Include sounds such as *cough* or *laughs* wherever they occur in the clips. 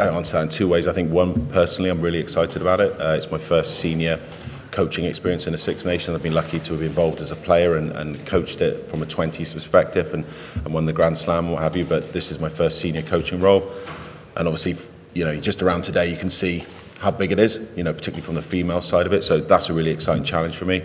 uh, answer that in two ways. I think one, personally, I'm really excited about it. Uh, it's my first senior coaching experience in the Six Nations. I've been lucky to have been involved as a player and, and coached it from a 20s perspective and, and won the Grand Slam and what have you. But this is my first senior coaching role. And obviously, you know, just around today, you can see how big it is, you know, particularly from the female side of it. So that's a really exciting challenge for me.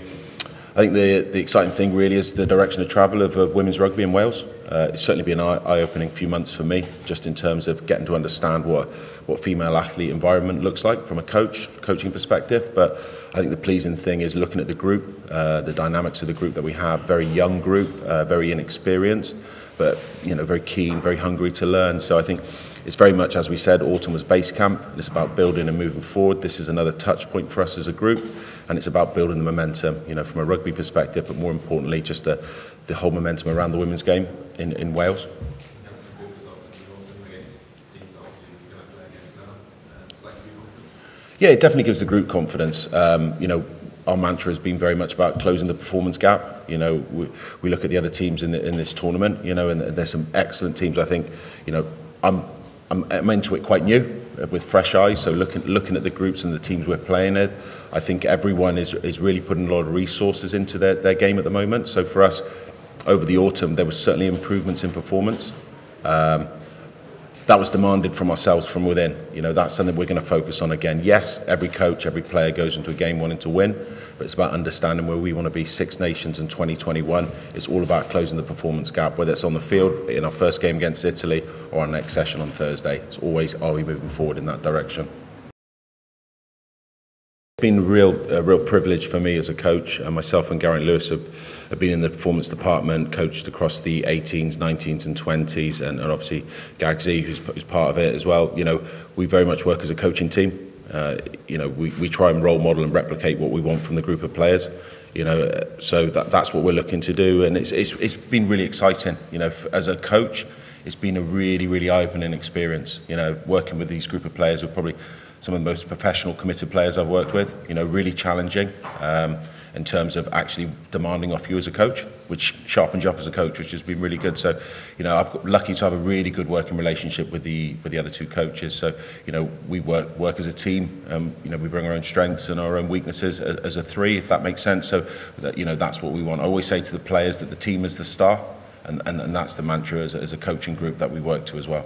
I think the, the exciting thing really is the direction of travel of uh, women's rugby in Wales. Uh, it's certainly been an eye-opening few months for me, just in terms of getting to understand what what female athlete environment looks like from a coach coaching perspective. But I think the pleasing thing is looking at the group, uh, the dynamics of the group that we have. Very young group, uh, very inexperienced, but you know very keen, very hungry to learn. So I think it's very much, as we said, autumn was base camp. It's about building and moving forward. This is another touch point for us as a group, and it's about building the momentum, you know, from a rugby perspective, but more importantly, just the, the whole momentum around the women's game in, in Wales. Yeah, it definitely gives the group confidence. Um, you know, our mantra has been very much about closing the performance gap. You know, we, we look at the other teams in, the, in this tournament, you know, and there's some excellent teams. I think, you know, I'm I'm, I'm into it quite new uh, with fresh eyes. So looking looking at the groups and the teams we're playing in, I think everyone is is really putting a lot of resources into their, their game at the moment. So for us, over the autumn, there was certainly improvements in performance. Um, that was demanded from ourselves from within. You know, that's something we're going to focus on again. Yes, every coach, every player goes into a game wanting to win, but it's about understanding where we want to be Six Nations in 2021. It's all about closing the performance gap, whether it's on the field in our first game against Italy or our next session on Thursday. It's always, are we moving forward in that direction? It's been real, a real privilege for me as a coach. and myself and Geraint Lewis have, have been in the performance department, coached across the 18s, 19s, and 20s, and, and obviously Gagsy, who's, who's part of it as well. You know, we very much work as a coaching team. Uh, you know, we, we try and role model and replicate what we want from the group of players. You know, so that, that's what we're looking to do, and it's, it's, it's been really exciting. You know, as a coach, it's been a really, really eye-opening experience. You know, working with these group of players who are probably some of the most professional, committed players I've worked with. You know, really challenging um, in terms of actually demanding off you as a coach, which sharpens you up as a coach, which has been really good. So, you know, I've got lucky to have a really good working relationship with the with the other two coaches. So, you know, we work work as a team. Um, you know, we bring our own strengths and our own weaknesses as, as a three, if that makes sense. So, that, you know, that's what we want. I always say to the players that the team is the star, and, and, and that's the mantra as, as a coaching group that we work to as well.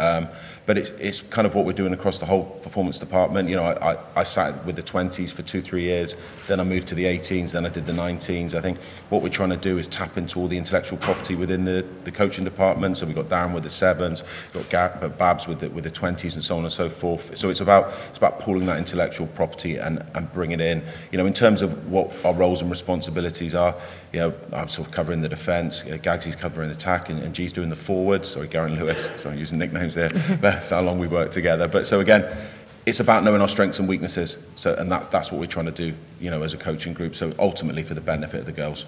Um, but it's, it's kind of what we're doing across the whole performance department. You know, I, I, I sat with the 20s for two, three years, then I moved to the 18s, then I did the 19s. I think what we're trying to do is tap into all the intellectual property within the, the coaching department. So we've got Darren with the sevens, we've got Gab, Babs with the, with the 20s and so on and so forth. So it's about, it's about pulling that intellectual property and, and bringing it in. You know, in terms of what our roles and responsibilities are, you know, I'm sort of covering the defence, uh, Gagsy's covering the attack, and, and G's doing the forwards. Sorry, Geraint Lewis, *laughs* sorry, using nicknames *laughs* that's how long we work together. But so again, it's about knowing our strengths and weaknesses. So, and that's, that's what we're trying to do, you know, as a coaching group. So ultimately for the benefit of the girls.